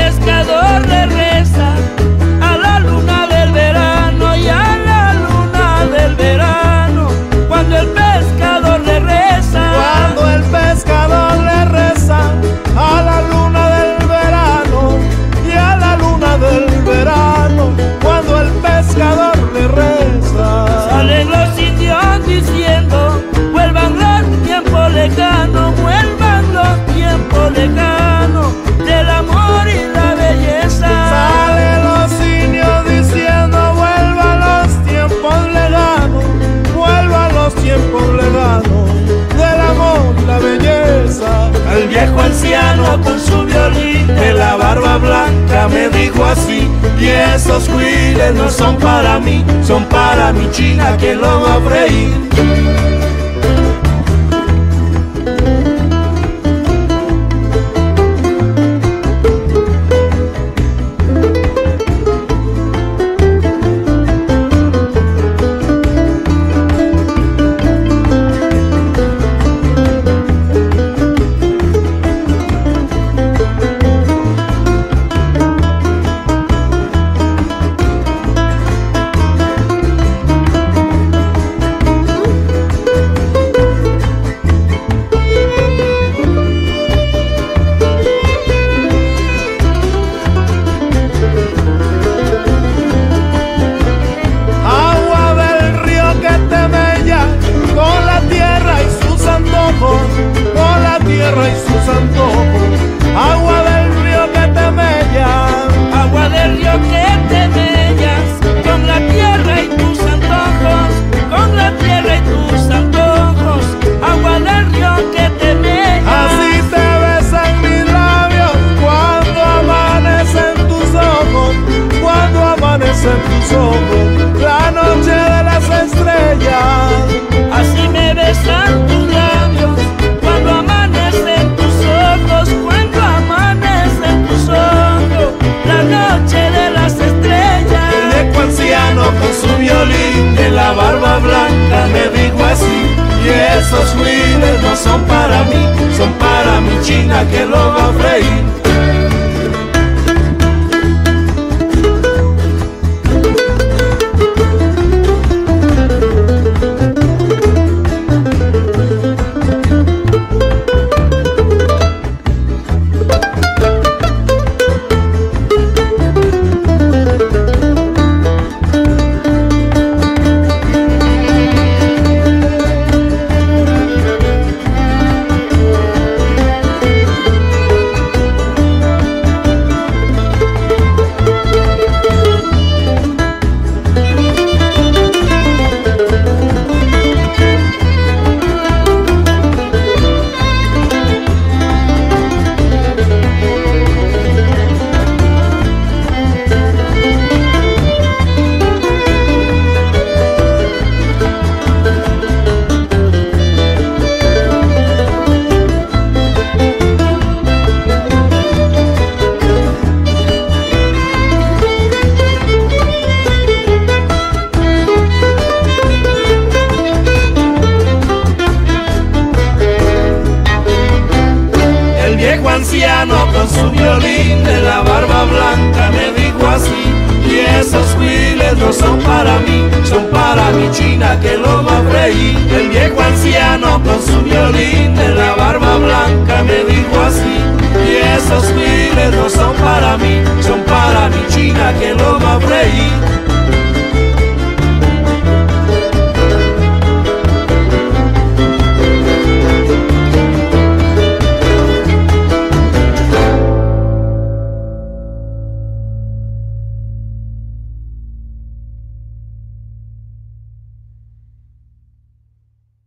pescador de reyes. tiempo un legado del amor y la belleza. El viejo anciano con su violín de la barba blanca me dijo así, y esos cuiles no son para mí, son para mi china que lo va a freír. Esos su violín de la barba blanca me dijo así y esos huiles no son para mí, son para mi china que lo va a freír. El viejo anciano con su violín de la barba blanca